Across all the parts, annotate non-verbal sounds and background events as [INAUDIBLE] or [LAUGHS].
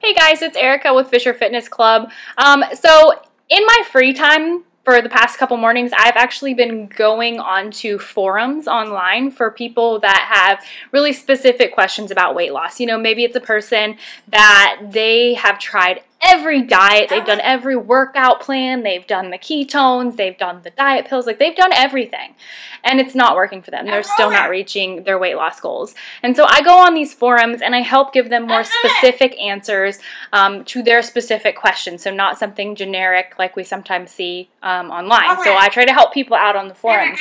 Hey guys, it's Erica with Fisher Fitness Club. Um, so in my free time, for the past couple mornings, I've actually been going onto forums online for people that have really specific questions about weight loss. You know, maybe it's a person that they have tried every diet, they've done every workout plan, they've done the ketones, they've done the diet pills, like they've done everything. And it's not working for them. They're still not reaching their weight loss goals. And so I go on these forums and I help give them more specific answers um, to their specific questions. So not something generic like we sometimes see um, online. So I try to help people out on the forums.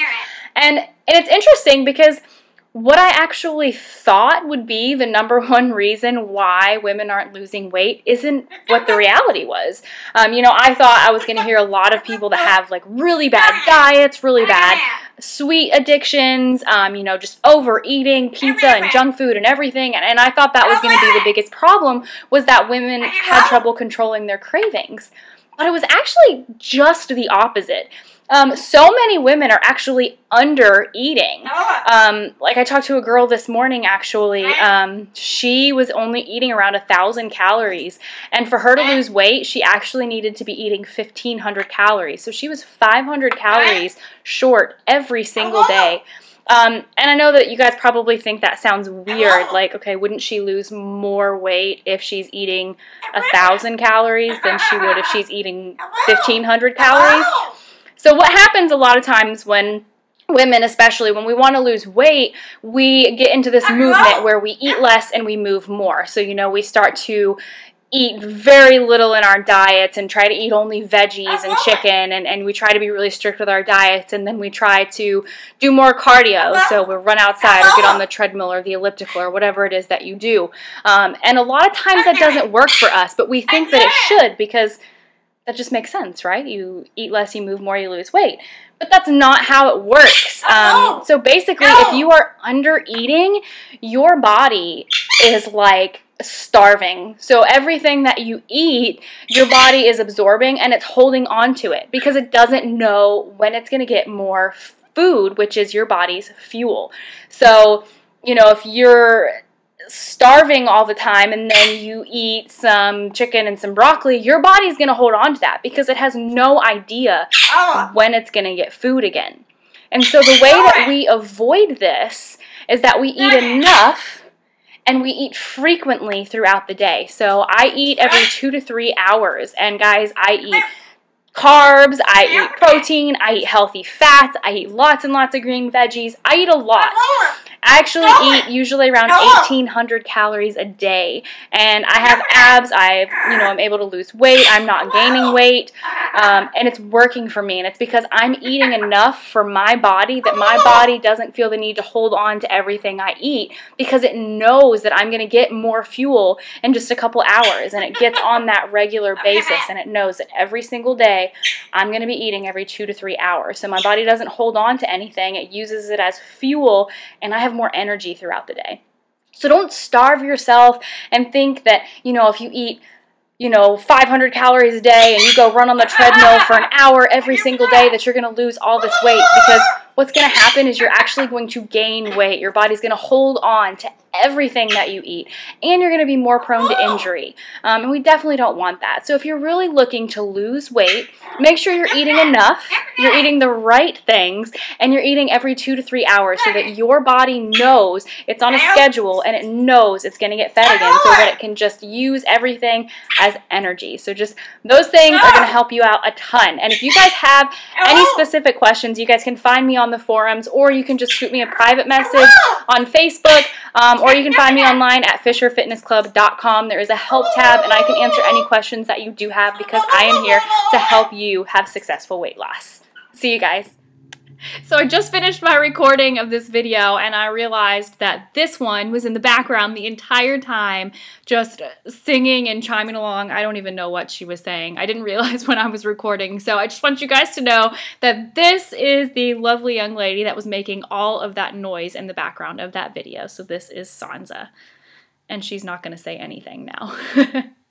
And, and it's interesting because what I actually thought would be the number [LAUGHS] one reason why women aren't losing weight isn't what the reality was. Um, you know, I thought I was going to hear a lot of people that have like really bad diets, really bad sweet addictions, um, you know, just overeating, pizza and junk food and everything. And, and I thought that was going to be the biggest problem was that women had trouble controlling their cravings. But it was actually just the opposite. Um, so many women are actually under eating. Um, like I talked to a girl this morning actually. Um, she was only eating around a thousand calories, and for her to lose weight, she actually needed to be eating fifteen hundred calories. So she was five hundred calories short every single day. Um, and I know that you guys probably think that sounds weird. Like, okay, wouldn't she lose more weight if she's eating a thousand calories than she would if she's eating fifteen hundred calories? So what happens a lot of times when women especially when we want to lose weight we get into this movement where we eat less and we move more so you know we start to eat very little in our diets and try to eat only veggies and chicken and, and we try to be really strict with our diets and then we try to do more cardio. So we'll run outside or get on the treadmill or the elliptical or whatever it is that you do. Um, and a lot of times that doesn't work for us but we think that it should because that just makes sense, right? You eat less, you move more, you lose weight. But that's not how it works. Um, so basically, if you are under eating, your body is like starving. So everything that you eat, your body is absorbing and it's holding on to it because it doesn't know when it's going to get more food, which is your body's fuel. So, you know, if you're starving all the time and then you eat some chicken and some broccoli, your body's going to hold on to that because it has no idea oh. when it's going to get food again. And so the way that we avoid this is that we eat enough and we eat frequently throughout the day. So I eat every [LAUGHS] two to three hours. And guys, I eat carbs, I eat protein, I eat healthy fats, I eat lots and lots of green veggies. I eat a lot. I actually eat usually around 1,800 calories a day, and I have abs. I, you know, I'm able to lose weight. I'm not gaining weight, um, and it's working for me. And it's because I'm eating enough for my body that my body doesn't feel the need to hold on to everything I eat because it knows that I'm going to get more fuel in just a couple hours, and it gets on that regular basis, and it knows that every single day I'm going to be eating every two to three hours. So my body doesn't hold on to anything; it uses it as fuel, and I have have more energy throughout the day. So don't starve yourself and think that, you know, if you eat, you know, 500 calories a day and you go run on the treadmill for an [LAUGHS] hour every single day that you're going to lose all this weight because what's going to happen is you're actually going to gain weight. Your body's going to hold on to everything that you eat, and you're going to be more prone to injury. Um, and we definitely don't want that. So if you're really looking to lose weight, make sure you're eating enough, you're eating the right things, and you're eating every two to three hours so that your body knows it's on a schedule and it knows it's going to get fed again so that it can just use everything as energy. So just those things are going to help you out a ton. And if you guys have any specific questions, you guys can find me on the forums or you can just shoot me a private message on Facebook. Um, or you can find me online at fisherfitnessclub.com. There is a help tab, and I can answer any questions that you do have because I am here to help you have successful weight loss. See you guys. [LAUGHS] So I just finished my recording of this video and I realized that this one was in the background the entire time, just singing and chiming along. I don't even know what she was saying. I didn't [LAUGHS] realize when I was recording. So I just want you guys to know that this is the lovely young lady that was making all of that noise in the background of that video. So this is Sansa. And she's not going to say anything now. [LAUGHS]